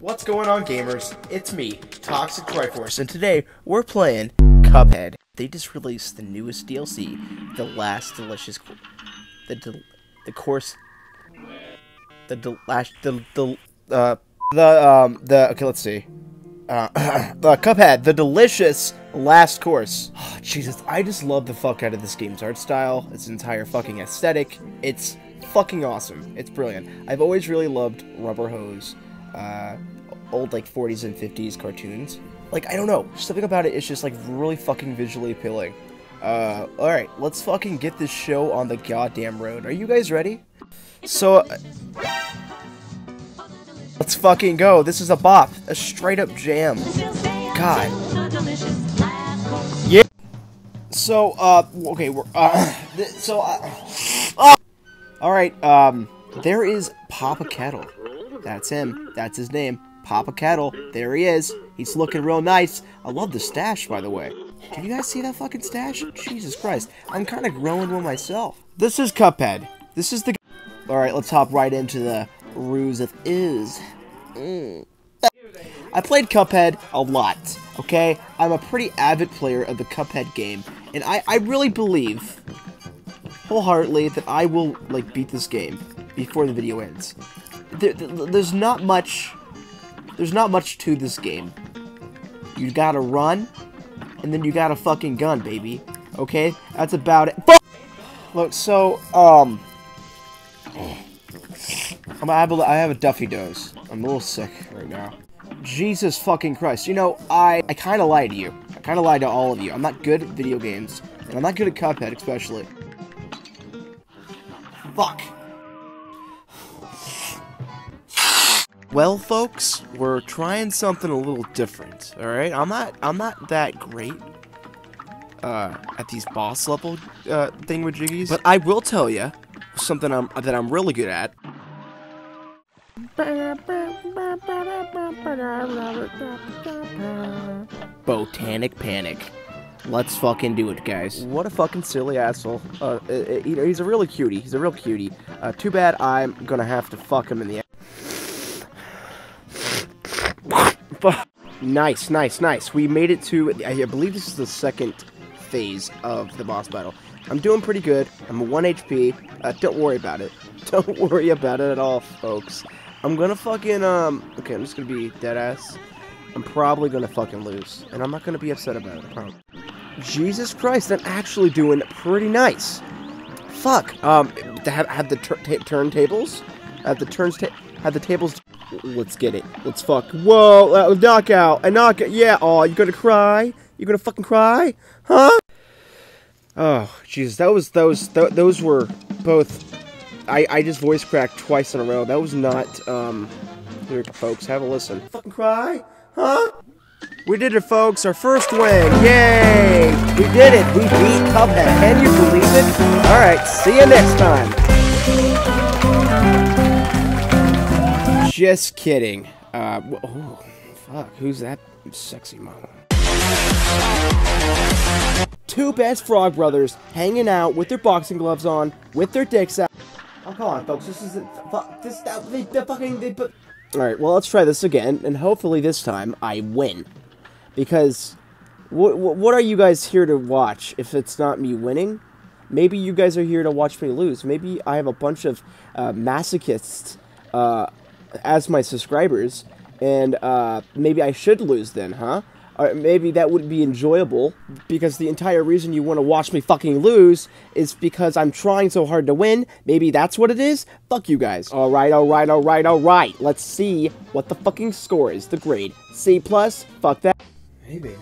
What's going on, gamers? It's me, Toxic Triforce, and today we're playing Cuphead. They just released the newest DLC, The Last Delicious, the del- the course, the del- last the the uh the um the okay let's see, uh the Cuphead, the delicious last course. Oh, Jesus, I just love the fuck out of this game's art style, its entire fucking aesthetic. It's fucking awesome. It's brilliant. I've always really loved Rubber Hose, uh, old like 40s and 50s cartoons. Like I don't know, something about it is just like really fucking visually appealing. Uh, all right, let's fucking get this show on the goddamn road. Are you guys ready? So. Uh, Let's fucking go. This is a bop. A straight up jam. God. Yeah. So, uh, okay, we're, uh, so, uh, uh, alright, um, there is Papa Kettle. That's him. That's his name. Papa Kettle. There he is. He's looking real nice. I love the stash, by the way. Can you guys see that fucking stash? Jesus Christ. I'm kind of growing one myself. This is Cuphead. This is the... Alright, let's hop right into the Ruse of Ooze. Mm. I played Cuphead a lot, okay? I'm a pretty avid player of the Cuphead game, and I, I really believe wholeheartedly that I will, like, beat this game before the video ends. There, there- there's not much, there's not much to this game. You gotta run, and then you got a fucking gun, baby. Okay? That's about it. Look, so, um... I'm, I, have a, I have a Duffy dose. I'm a little sick right now. Jesus fucking Christ. You know, I, I kind of lied to you. I kind of lied to all of you. I'm not good at video games. And I'm not good at Cuphead, especially. Fuck. Well, folks, we're trying something a little different. All right, I'm not I'm not that great uh, at these boss level uh, thingamajiggies, but I will tell you something I'm, that I'm really good at. Botanic Panic. Let's fucking do it, guys. What a fucking silly asshole. Uh, you know, he's a really cutie. He's a real cutie. Uh, too bad I'm gonna have to fuck him in the Fuck. Nice, nice, nice. We made it to, I believe this is the second phase of the boss battle. I'm doing pretty good. I'm a 1 HP. Uh, don't worry about it. Don't worry about it at all, folks. I'm gonna fucking, um, okay, I'm just gonna be dead ass. I'm probably gonna fucking lose. And I'm not gonna be upset about it. Jesus Christ, I'm actually doing pretty nice. Fuck. Um, have, have the tur- ta- turntables? Have the turns have the tables Let's get it. Let's fuck. Whoa, uh, knockout. A knockout. Yeah. Oh, you gonna cry? You gonna fucking cry? Huh? Oh, Jesus. That was those. Th those were both. I I just voice cracked twice in a row. That was not. Um. Folks, have a listen. Fucking cry? Huh? We did it, folks. Our first win. Yay! We did it. We beat Cuphead. Can you believe it? All right. See you next time. Just kidding. Uh, oh, fuck. Who's that sexy mama? Two best frog brothers hanging out with their boxing gloves on, with their dicks out. Oh, come on, folks. This isn't. Fuck. This. That, they, they fucking. They put. Alright, well, let's try this again, and hopefully this time I win. Because. What, what are you guys here to watch if it's not me winning? Maybe you guys are here to watch me lose. Maybe I have a bunch of uh, masochists uh, as my subscribers, and uh, maybe I should lose then, huh? Or maybe that would be enjoyable because the entire reason you want to watch me fucking lose is because I'm trying so hard to win. Maybe that's what it is. Fuck you guys. All right, all right, all right, all right. Let's see what the fucking score is. The grade C plus. Fuck that. Hey baby,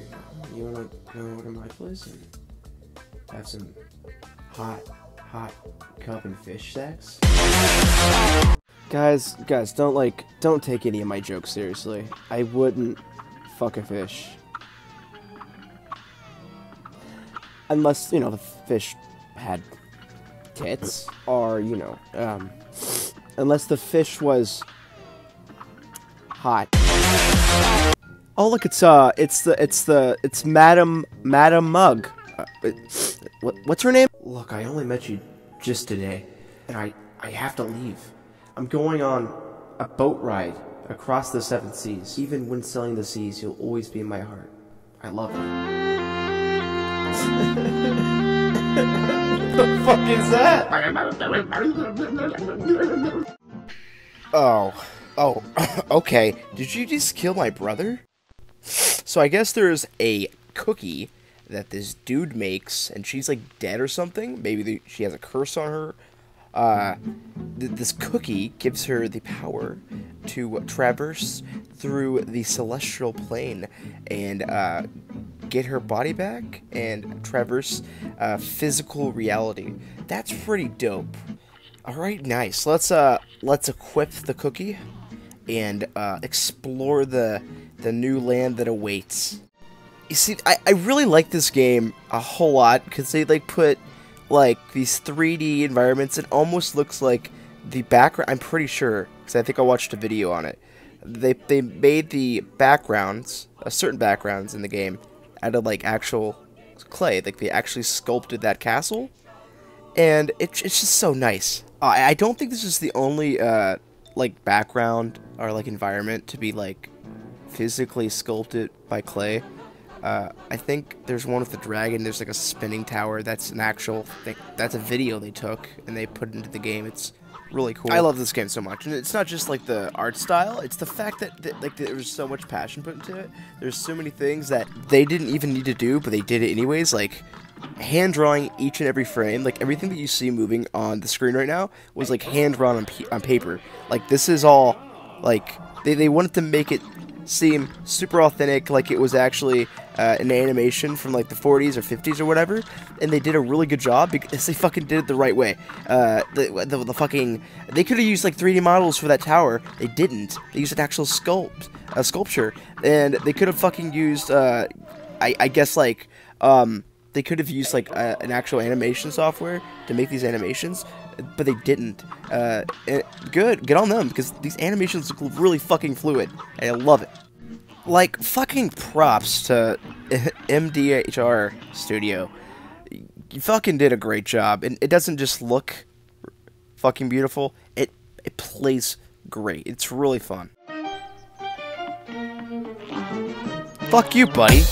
you wanna go to my place and have some hot, hot cup and fish sex? Guys, guys, don't like, don't take any of my jokes seriously. I wouldn't fuck a fish. Unless, you know, the fish had tits, or, you know, um, unless the fish was hot. Oh, look, it's, uh, it's the, it's the, it's Madam, Madam Mug. Uh, it- what, what's her name? Look, I only met you just today, and I, I have to leave. I'm going on a boat ride across the seven seas. Even when sailing the seas, you'll always be in my heart. I love it. the fuck is that? Oh, oh, okay. Did you just kill my brother? So I guess there's a cookie that this dude makes, and she's like dead or something. Maybe she has a curse on her. Uh, th- this cookie gives her the power to traverse through the celestial plane and uh, get her body back and traverse uh, physical reality. That's pretty dope. All right, nice. Let's uh let's equip the cookie and uh, explore the the new land that awaits. You see, I, I really like this game a whole lot because they like put like these 3D environments. It almost looks like the background. I'm pretty sure because I think I watched a video on it. They they made the backgrounds, uh, certain backgrounds in the game, out of like actual clay. Like they actually sculpted that castle, and it, it's just so nice. Uh, I don't think this is the only uh, like background or like environment to be like physically sculpted by clay. Uh, I think there's one with the dragon. There's like a spinning tower. That's an actual thing. That's a video they took and they put into the game. It's really cool. I love this game so much, and it's not just like the art style. It's the fact that, that like there was so much passion put into it. There's so many things that they didn't even need to do, but they did it anyways. Like hand drawing each and every frame. Like everything that you see moving on the screen right now was like hand drawn on, on paper. Like this is all like they they wanted to make it seem super authentic, like it was actually uh, an animation from like the 40s or 50s or whatever, and they did a really good job because they fucking did it the right way. Uh, the, the, the fucking they could have used like 3D models for that tower. They didn't. They used an actual sculpt, a sculpture, and they could have fucking used, uh, I, I guess like um, they could have used like a, an actual animation software to make these animations, but they didn't. Uh, good, get on them because these animations look really fucking fluid, and I love it. Like fucking props to MDHR Studio. You fucking did a great job, and it doesn't just look fucking beautiful. It it plays great. It's really fun. Fuck you, buddy.